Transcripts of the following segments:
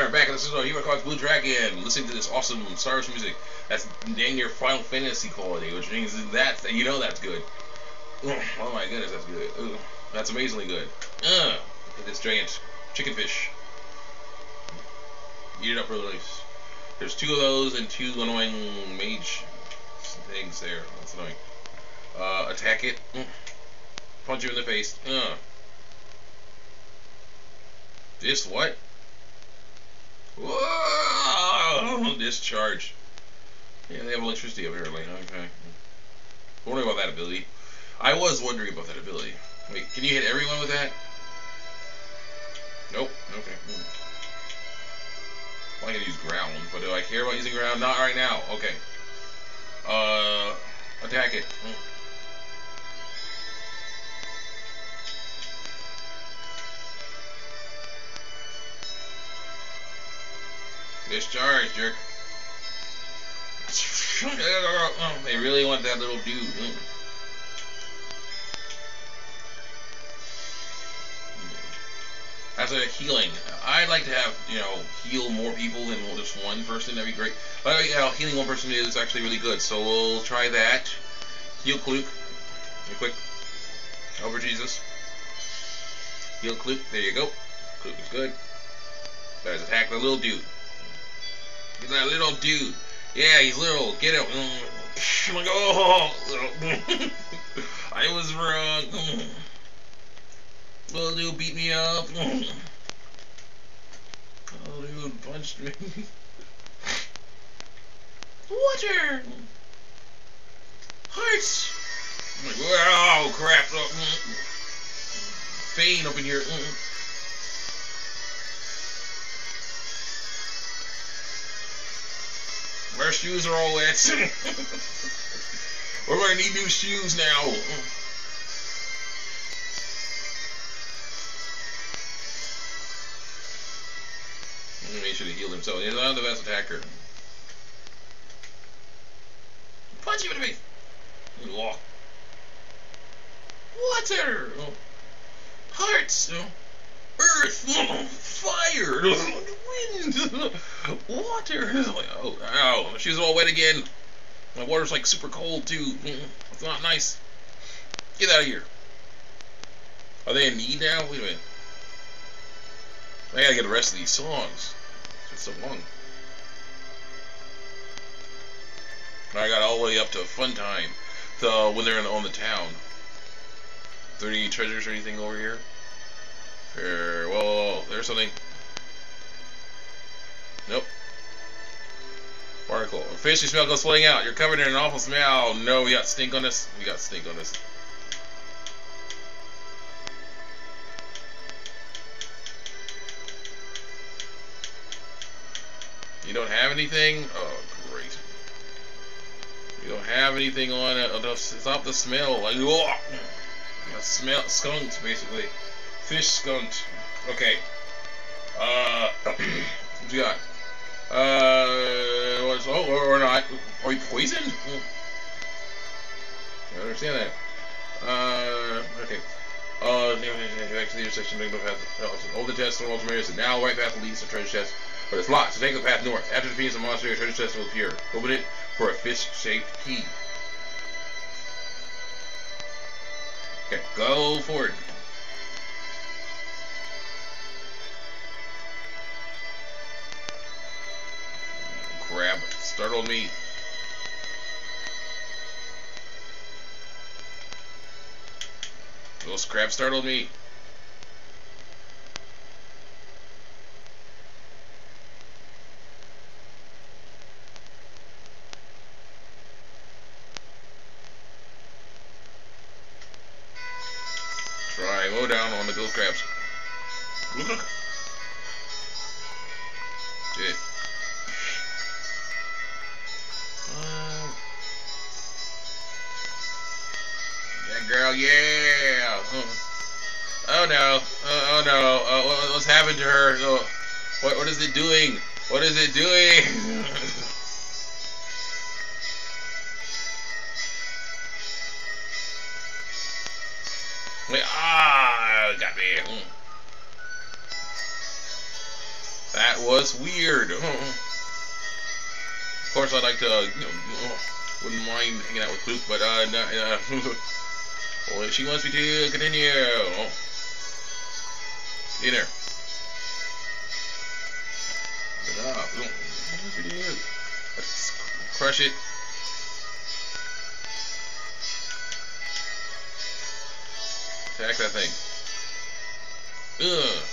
And we're back, is our Hero Cards Blue Dragon, listening to this awesome Star Wars music. That's dang near Final Fantasy quality, which means that, you know that's good. Oh my goodness, that's good. That's amazingly good. Uh, this giant chicken fish. Eat it up really nice. There's two of those and two annoying mage things there. That's annoying. Uh, attack it. Punch you in the face. Uh. This what? Whoa! Discharge. Yeah, they have electricity apparently. Okay. Wondering about that ability. I was wondering about that ability. Wait, can you hit everyone with that? Nope. Okay. Hmm. Well, I can use ground, but do I care about using ground? Not right now. Okay. Uh, attack it. Hmm. Discharge, jerk. they really want that little dude. As a healing, I'd like to have, you know, heal more people than just one person. That'd be great. But you know, healing one person is actually really good. So we'll try that. Heal Kluke. Real quick. Over Jesus. Heal Kluke. There you go. Kluke is good. Let's attack the little dude. That little dude. Yeah, he's little. Get him. I'm like, oh, I was wrong. Little dude beat me up. Oh, dude punched me. Water. Hearts. I'm like, oh crap. Mm. Faint up in here. Mm. Our shoes are all wet. We're going to need new shoes now. He should have healed himself. He's not the best attacker. Punch him in the face. Walk. Water. Oh. Hearts. Oh. Earth. Fire. Wind. Water. Oh, ow. She's all wet again. My water's like super cold too. Mm-hmm. It's not nice. Get out of here. Are they in need now? Wait a minute. I gotta get the rest of these songs. It's so long. I got all the way up to fun time. The when they're in, on the town. Is there any treasures or anything over here? Fair. Whoa, there's something. Nope. Article. A fishy smell goes floating out. You're covered in an awful smell. No, we got stink on this. We got stink on this. You don't have anything? Oh, great. You don't have anything on it. Stop the smell. Like, oh, smell skunks, basically. Fish skunked. Okay. Uh, what you got? Uh, was, oh, or, or not. Are you poisoned? I understand that. Uh, okay. Uh, next to the intersection, no path. Over the test, normal to Now, right path leads to treasure chest. But it's locked, so take the path north. After defeating the monster, your treasure chest will appear. Open it for a fish-shaped key. Okay, go forward. Crab startled me. Those crab startled me. Try low down on the ghost crabs. Girl, yeah. Oh no. Oh, oh no. Uh, what's happened to her? Oh, what, what is it doing? What is it doing? Wait, ah, got me. That That was weird. of course, I'd like to, you know, wouldn't mind hanging out with Luke, but uh, uh well, if she wants me to continue, in there. Let's crush it. Attack that thing. Ugh.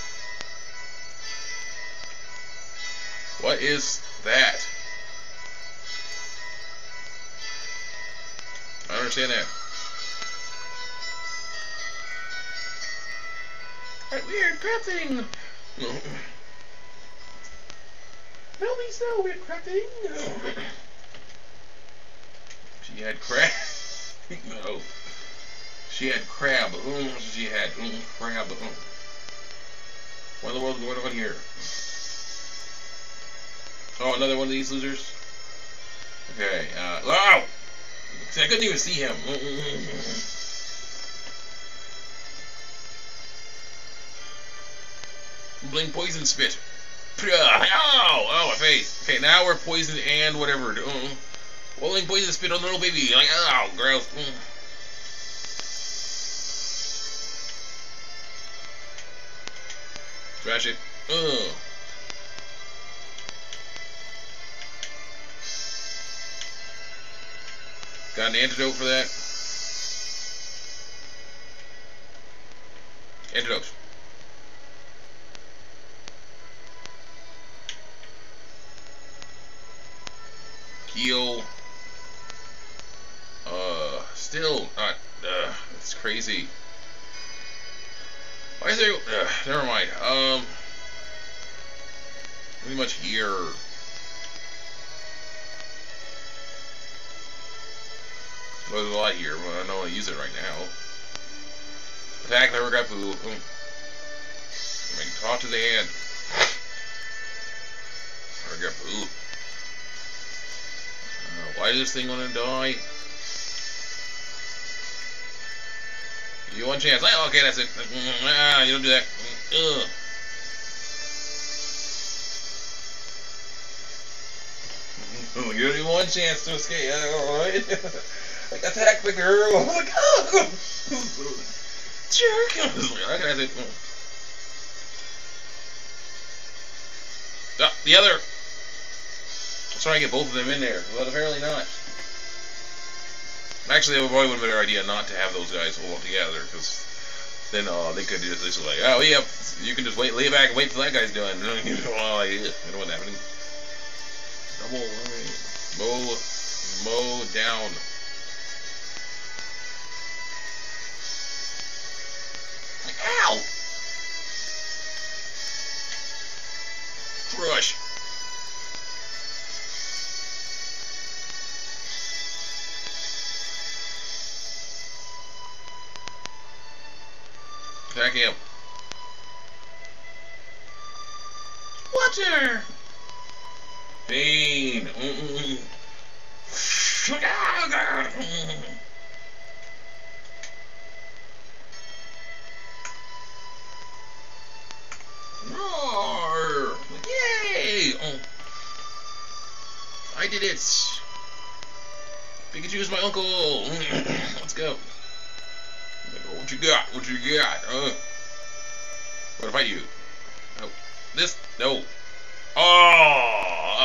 What is that? I don't understand that. That weird crab thing. Tell me so, weird crab thing. she had crab. no. She had crab. Mm, she had mm, crab. Mm. What in the world is going on here? Oh, another one of these losers? Okay, uh! See, I couldn't even see him. Bling poison spit. Oh, oh, my face. Okay, now we're poisoned and whatever. Uh-huh. Bling poison spit on the little baby. Like, oh, gross. Uh-huh. Trash it. Ugh. Got an antidote for that? Antidote. Heal. Uh, still not, uh, it's crazy. Why is there, uh, never mind. Um, pretty much here. Well, there's a lot here, but I don't want to use it right now. Attack the got poo. Make talk to the hand. Got poo. Why is this thing gonna die? You one chance. Oh, okay, that's it. Ah, you don't do that. Ugh. Give me one chance to escape. Alright. Like, attack the girl. I'm like, oh, jerk. I said, ah, the other. Let's try and get both of them in there, but apparently not. Actually, it probably would have been a better idea not to have those guys all together, because then uh, they could just, just like, oh yeah, you can just wait, lay back and wait till that guy's done. you oh, yeah, I know what's happening. Double, mow, mow down. Ow! Crush. Him. Water! Pain. Mm -mm. Roar! Yay! Oh. I did it! Pikachu is my uncle! Let's go. What you got? What you got? Uh. What I you? Oh. This? No. Oh!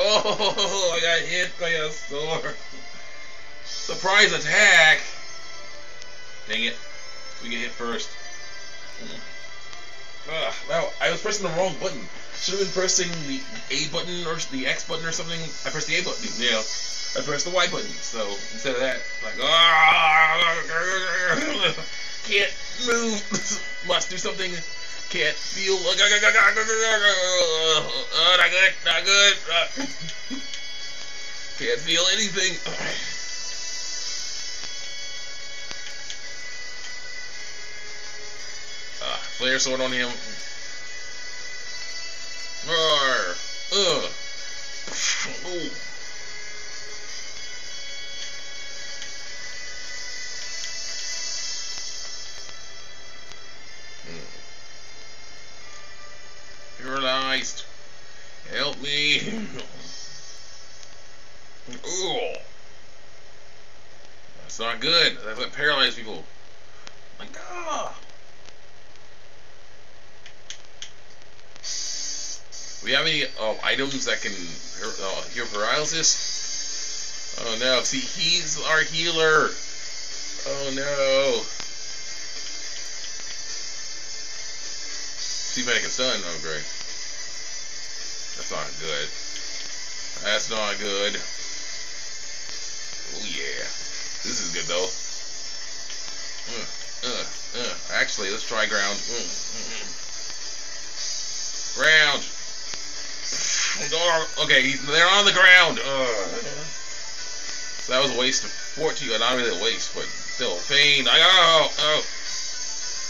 Oh! I got hit by a sword. Surprise attack! Dang it. We get hit first. Mm. Ugh, wow, I was pressing the wrong button. Should have been pressing the A button or the X button or something. I pressed the A button, know. I pressed the Y button. So instead of that, like, ah, can't move. Must do something. Can't feel. Oh, not good. Not good. Can't feel anything. Flare sword on him. Roar. Ugh. Ooh. Paralyzed. Help me. Ooh. That's not good. That's what paralyzes people. Like, ah. Do we have any uh, items that can uh, heal paralysis? Oh no, see, he's our healer. Oh no. See if I can stun. Oh great. That's not good. That's not good. Oh yeah. This is good though. Uh, uh, uh. Actually, let's try ground. Mm, mm, mm. Ground. Okay, they're on the ground. Ugh. So that was a waste of 14. Not really a waste, but still pain. I oh oh.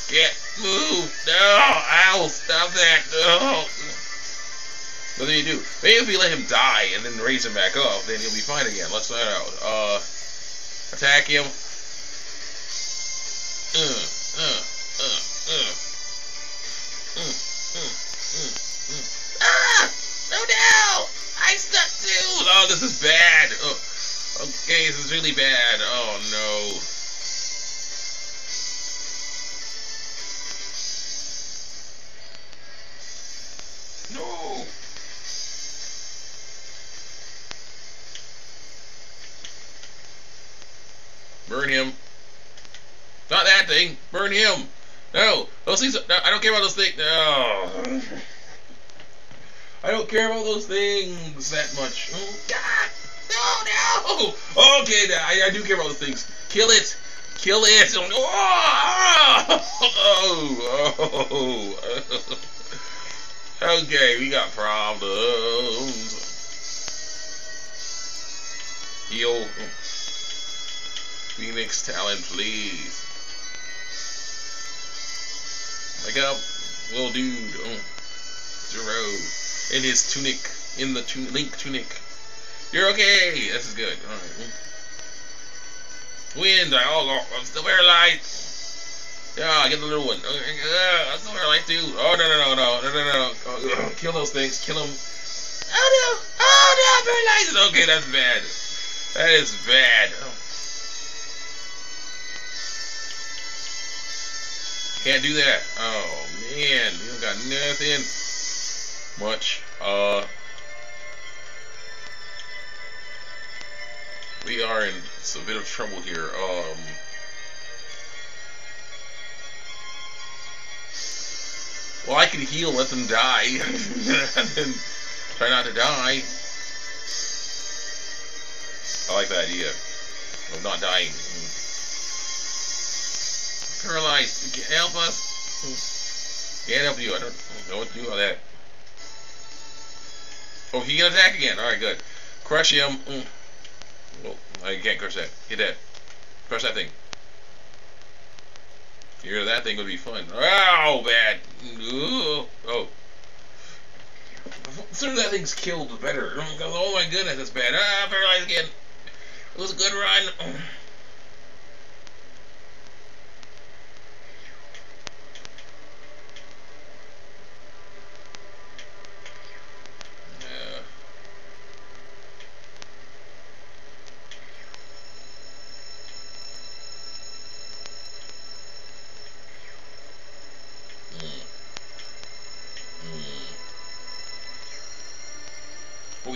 Get move. No. Ow. Stop that. No. What do you do? Maybe if we let him die and then raise him back up, then he'll be fine again. Let's find out. Uh, attack him. Uh, uh, uh, uh. Mm, mm, mm, mm. Ah! No, no! I stuck too! Oh, this is bad. Oh, okay, this is really bad. Oh, no. No! Burn him. Not that thing. Burn him. No. Those things. No, I don't care about those things. No. I don't care about those things that much. Oh, God! No, no! Okay, I, I do care about those things. Kill it! Kill it! Oh, oh, oh. Okay, we got problems. Heal. Phoenix Talon, please. Wake up, little dude. Oh. Zero in his tunic, in the tu link tunic. You're okay. This is good. All right. Wind. Oh, I'm still paralyzed. Yeah, I get the little one. Uh, I'm still paralyzed too. Oh no no no no no no no! Oh, kill those things. Kill them. Oh no! Oh no! I'm paralyzed. Okay, that's bad. That is bad. Oh. Can't do that. Oh man, you got nothing much. Uh, we are in a bit of trouble here. Um, well, I can heal, let them die, and then try not to die. I like that idea of not dying. Paralyzed, help us. Can't help you. I don't know what to do about that. Oh, he can attack again. Alright, good. Crush him. Mm. Oh, I can't crush that. Get that. Crush that thing. Of that thing would be fun. Oh, bad. Ooh. Oh. Sooner that thing's killed, the better. Oh my goodness, that's bad. Ah, paralyzed again. It was a good run.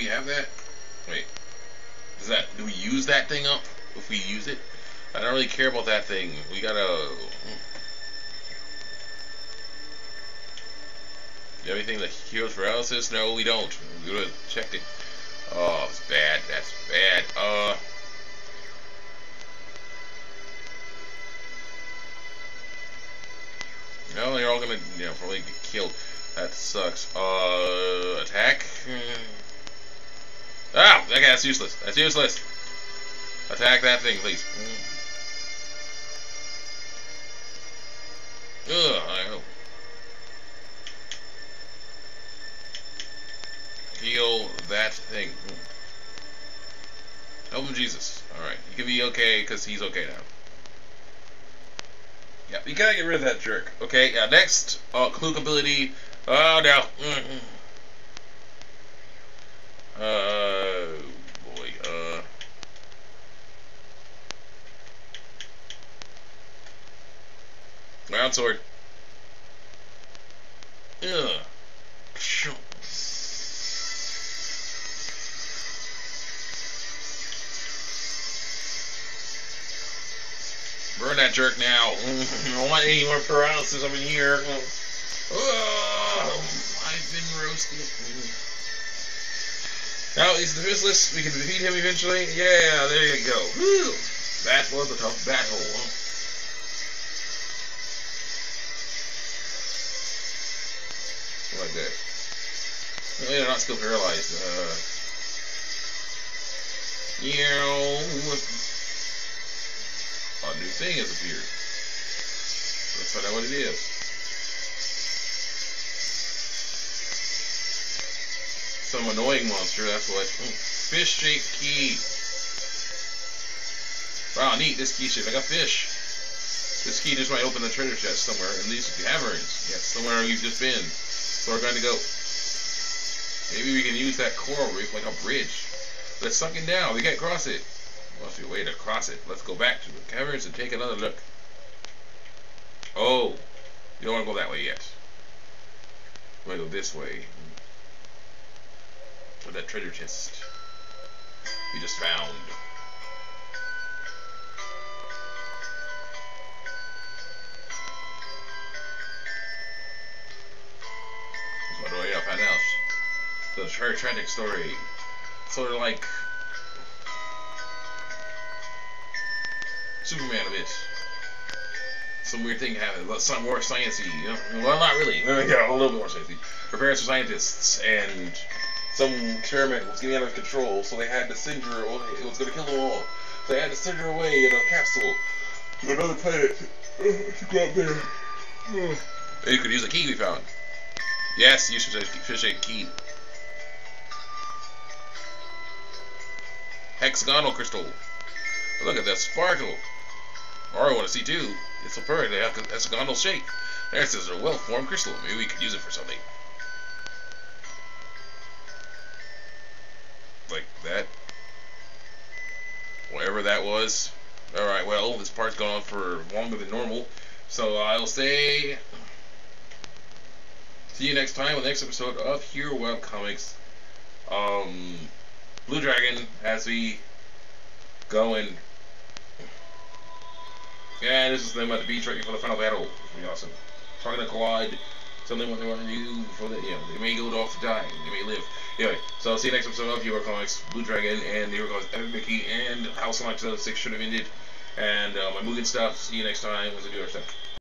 we have that? Wait. Does that do we use that thing up if we use it? I don't really care about that thing. We gotta hmm. Do you have anything that heals paralysis? No, we don't. We have checked it. Oh, it's bad. That's bad. Uh No, they're all gonna, you know, probably get killed. That sucks. Uh, attack? Hmm. Ah! Okay, that's useless. That's useless. Attack that thing, please. Ugh, I know. Heal that thing. Help him, Jesus. Alright, he can be okay because he's okay now. Yeah, you gotta get rid of that jerk. Okay, yeah, next, uh, Kluke ability. Oh, no. -hmm. Sword. Ugh. Burn that jerk now. I don't want any more paralysis up in here. Oh, I've been roasted. Now he's defenseless. We can defeat him eventually. Yeah, there you go. Whew. That was a tough battle. They're not still paralyzed. Uh, a new thing has appeared. Let's find out what it is. Some annoying monster, that's what. Mm, fish-shaped key. Wow, neat, this key shape. I got fish. This key just might open the treasure chest somewhere in these caverns. Yes, somewhere we've just been. So we're going to go. Maybe we can use that coral reef like a bridge. But it's sunken down. We can't cross it. Must be a way to cross it. Let's go back to the caverns and take another look. Oh, you don't want to go that way yet. You want to go this way. With that treasure chest we just found. The very tragic story. Sort of like Superman a bit. Some weird thing happened. Some more sciencey. You know? Well, not really. Yeah, a little bit more sciencey. Her parents were scientists, and some experiment was getting out of control, so they had to send her. Well, it was going to kill them all. So they had to send her away in a capsule to another planet to go there. You could use the key we found. Yes, use fish key. Hexagonal crystal. Look at that sparkle. Or I want to see too. It's a perfect hexagonal shape. There it says a well-formed crystal. Maybe we could use it for something. Like that. Whatever that was. Alright, well, this part's gone on for longer than normal. So I'll say... See you next time with the next episode of Hero Web Comics. Um, Blue Dragon, as we go and yeah, this is them at the beach right before the final battle. It's be awesome. Talking to Quad, telling them what they want to do for the you know, they may go off dying, they may live. Anyway, so I'll see you next episode of Hero Comics, Blue Dragon, and Hero Comics Epic Mickey, and House of 2006 should have ended, and uh, my movie stuff. See you next time as I do our stuff.